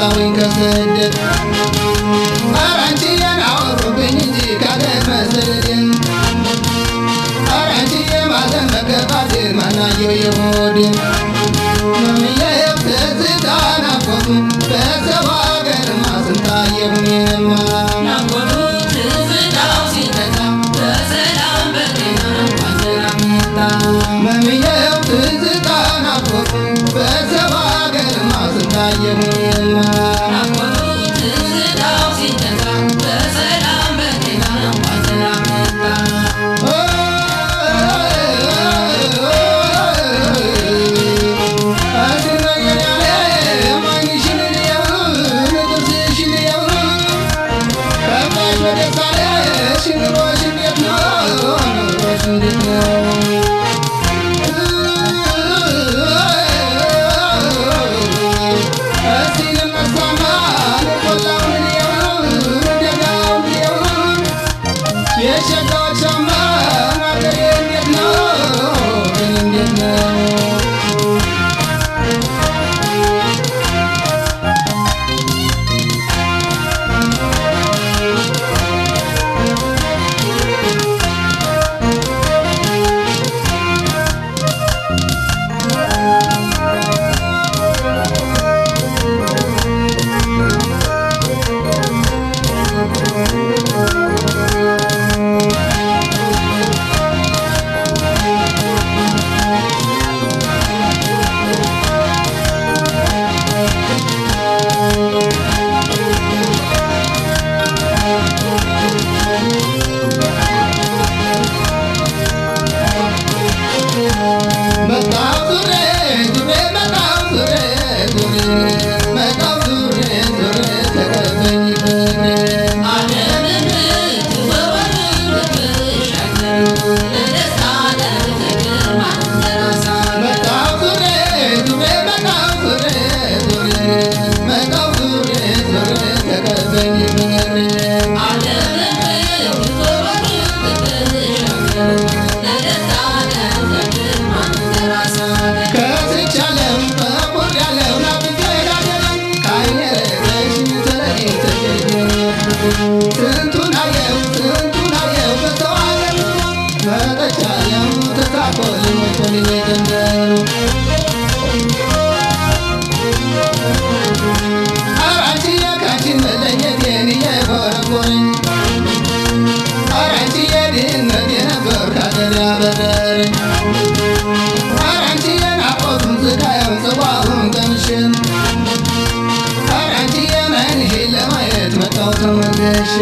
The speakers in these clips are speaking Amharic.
አወጣውኝ ከስደት ኧረ አንቺዬን አወሩብኝ እንጂ ካለመሰደድን ኧረ ማዘን መገባቴን ማናየው የሆድን Mamma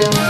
you.